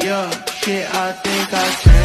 Yeah, shit, I think I can.